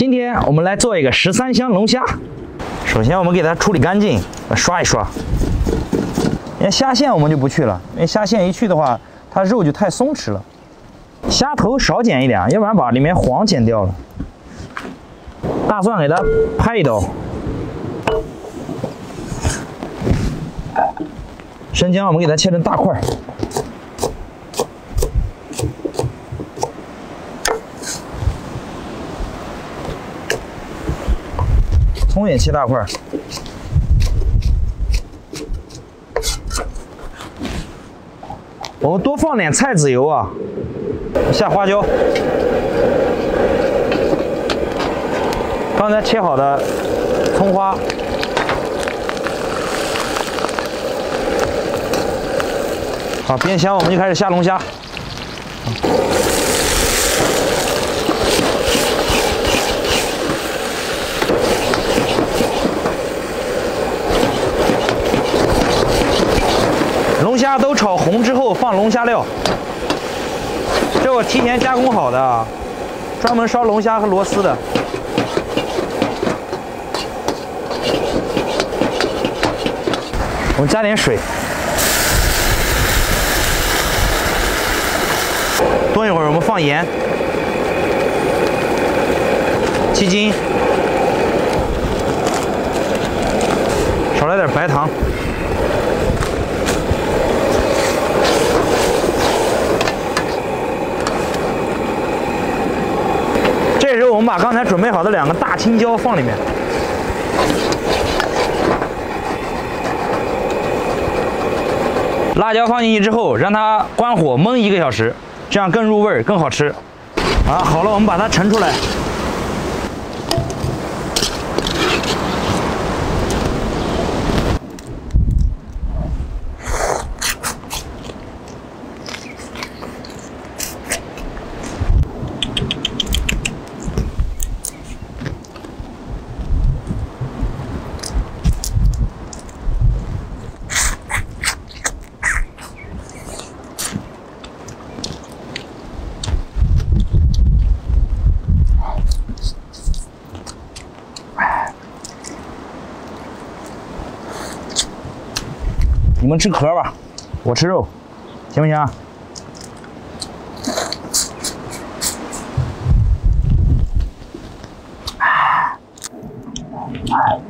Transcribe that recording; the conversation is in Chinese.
今天我们来做一个十三香龙虾。首先我们给它处理干净，刷一刷。因为虾线我们就不去了，因为虾线一去的话，它肉就太松弛了。虾头少剪一点，要不然把里面黄剪掉了。大蒜给它拍一刀。生姜我们给它切成大块。葱也切大块。我们多放点菜籽油啊，下花椒，刚才切好的葱花，好煸香，我们就开始下龙虾。龙虾都炒红之后放龙虾料，这我提前加工好的，专门烧龙虾和螺丝的。我们加点水，炖一会儿，我们放盐、鸡精，少来点白糖。时候我们把刚才准备好的两个大青椒放里面，辣椒放进去之后，让它关火焖一个小时，这样更入味儿，更好吃。啊，好了，我们把它盛出来。你们吃壳吧，我吃肉，行不行、啊？哎。